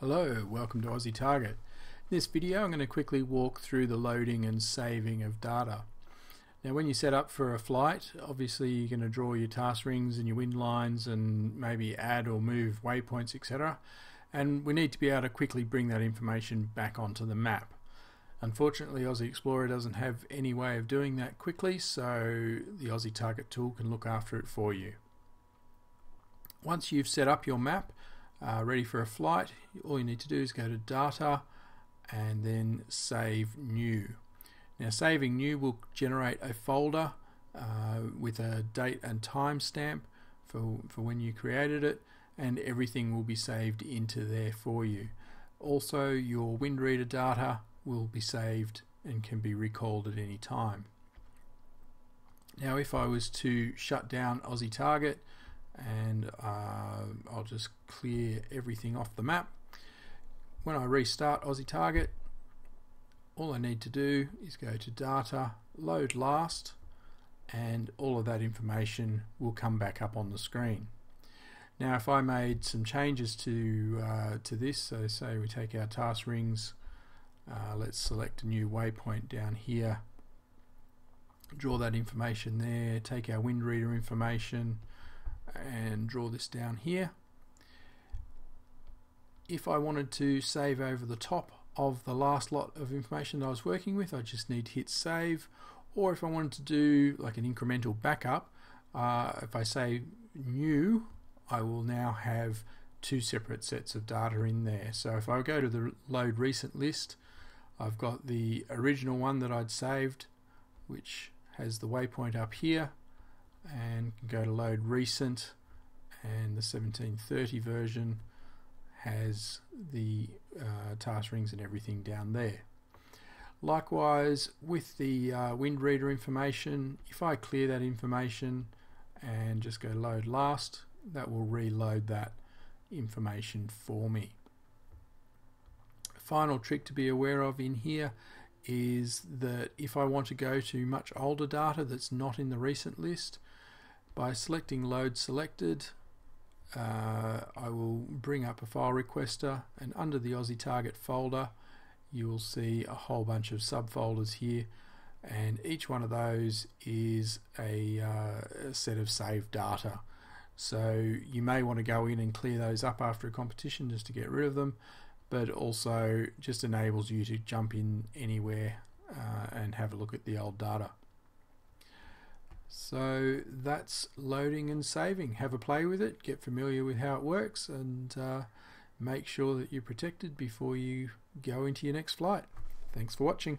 Hello, welcome to oziTarget. In this video I'm going to quickly walk through the loading and saving of data. Now when you set up for a flight, obviously you're going to draw your task rings and your wind lines and maybe add or move waypoints etc. And we need to be able to quickly bring that information back onto the map. Unfortunately OziExplorer doesn't have any way of doing that quickly so the oziTarget tool can look after it for you. Once you've set up your map uh, ready for a flight, all you need to do is go to Data and then Save New. Now saving new will generate a folder uh, with a date and time stamp for, for when you created it and everything will be saved into there for you. Also your wind reader data will be saved and can be recalled at any time. Now if I was to shut down oziTarget and uh, I'll just clear everything off the map. When I restart oziTarget, all I need to do is go to Data, Load Last, and all of that information will come back up on the screen. Now if I made some changes to, uh, to this, so say we take our task rings, uh, let's select a new waypoint down here, draw that information there, take our wind reader information, and draw this down here. If I wanted to save over the top of the last lot of information that I was working with, I just need to hit save. Or if I wanted to do like an incremental backup, uh, if I say new, I will now have two separate sets of data in there. So if I go to the load recent list, I've got the original one that I'd saved, which has the waypoint up here and go to load recent and the 1730 version has the uh, task rings and everything down there. Likewise with the uh, wind reader information, if I clear that information and just go load last, that will reload that information for me. Final trick to be aware of in here is that if I want to go to much older data that's not in the recent list, by selecting load selected uh, I will bring up a file requester and under the oziTarget folder you will see a whole bunch of subfolders here and each one of those is a, uh, a set of saved data so you may want to go in and clear those up after a competition just to get rid of them but also just enables you to jump in anywhere uh, and have a look at the old data. So that's loading and saving. Have a play with it, get familiar with how it works, and uh, make sure that you're protected before you go into your next flight. Thanks for watching.